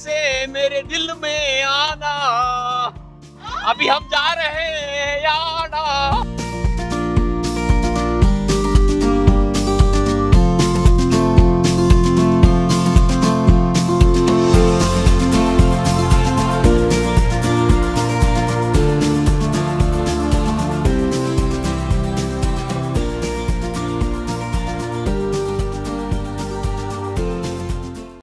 से मेरे दिल में आना। अभी हम जा रहे हैं।